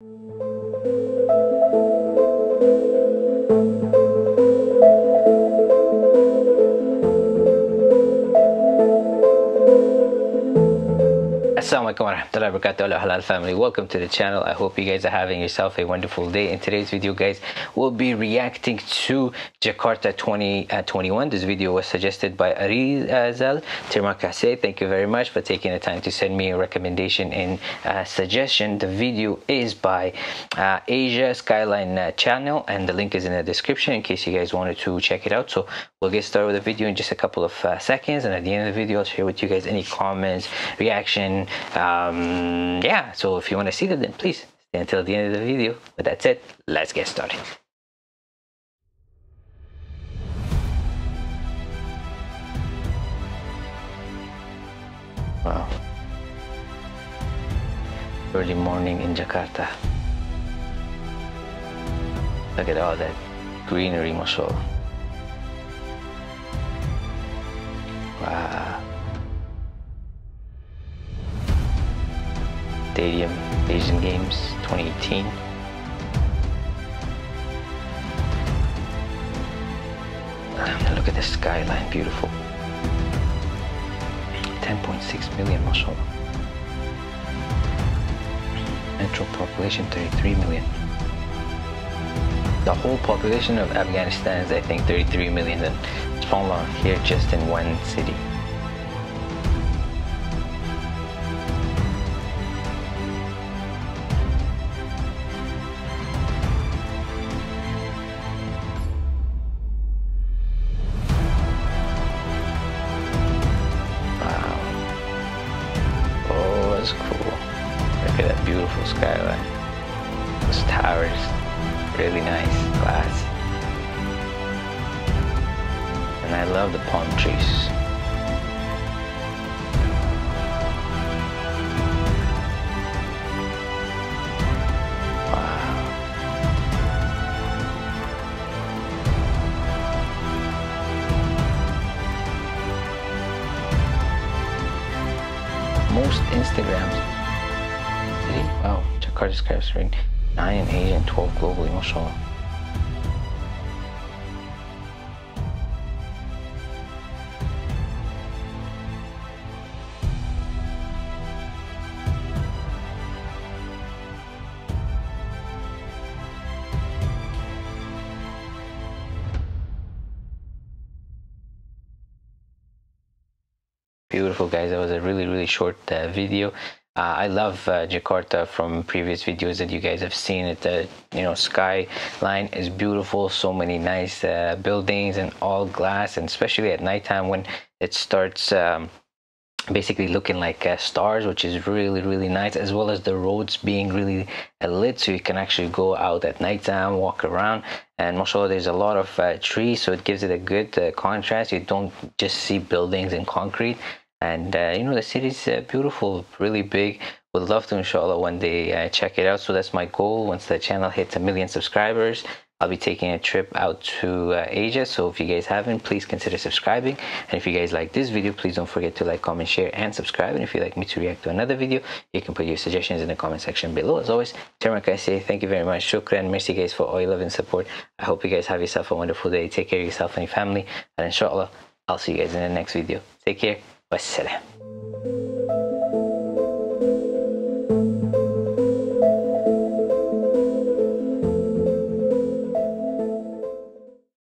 Thank you. Assalamualaikum warahmatullahi wabarakatuh. Halal family. Welcome to the channel. I hope you guys are having yourself a wonderful day. In today's video guys we'll be reacting to jakarta 2021 uh, this video was suggested by arizal termakase thank you very much for taking the time to send me a recommendation and uh, suggestion. The video is by uh, asia skyline uh, channel and the link is in the description in case you guys wanted to check it out. So we'll get started with the video in just a couple of uh, seconds. And at the end of the video i'll share with you guys any comments reaction um, yeah so if you want to see that then please stay until the end of the video. But that's it. Let's get started. Wow. Early morning in jakarta. Look at all that greenery mashallah Stadium Asian Games 2018. look at the skyline, beautiful. 10.6 million, mashallah. Metro population 33 million. The whole population of Afghanistan is I think 33 million and SubhanAllah here just in one city. Look at that beautiful skyline. Those towers, really nice glass. And I love the palm trees. Most Instagrams Wow, Jakarta's Skypes ranked 9 in Asia and 12 globally, mashallah. Beautiful guys that was a really really short uh, video uh, I love uh, Jakarta from previous videos that you guys have seen it. The you know skyline is beautiful, so many nice uh, buildings and all glass, and especially at nighttime when it starts. Um, basically looking like uh, stars which is really really nice as well as the roads being really uh, lit so you can actually go out at nighttime walk around and mashallah there's a lot of uh, trees so it gives it a good uh, contrast. You don't just see buildings and concrete and uh, you know the city is uh, beautiful really big. Would love to inshallah one day uh, check it out. So that's my goal. Once the channel hits a million subscribers I'll be taking a trip out to uh, Asia. So if you guys haven't, please consider subscribing. And if you guys like this video, please don't forget to like, comment, share, and subscribe. And if you'd like me to react to another video, you can put your suggestions in the comment section below. As always, Termak I say thank you very much. Shukran, merci guys for all your love and support. I hope you guys have yourself a wonderful day. Take care of yourself and your family. And inshallah, I'll see you guys in the next video. Take care. Wassalam.